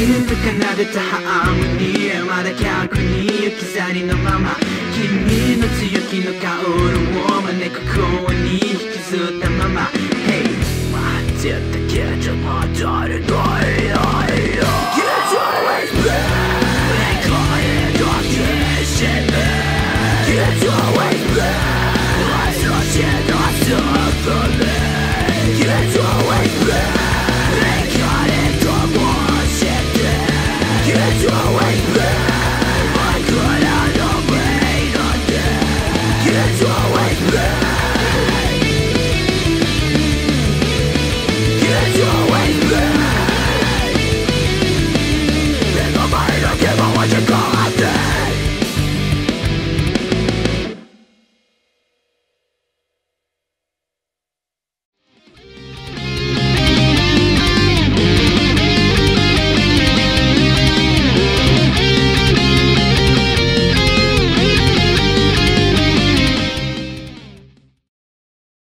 水奏でたハーモニーまだ逆に行き去りのまま君の強気の香りを招く声に引きずったまま Hey 待ってたけど戻れない It's always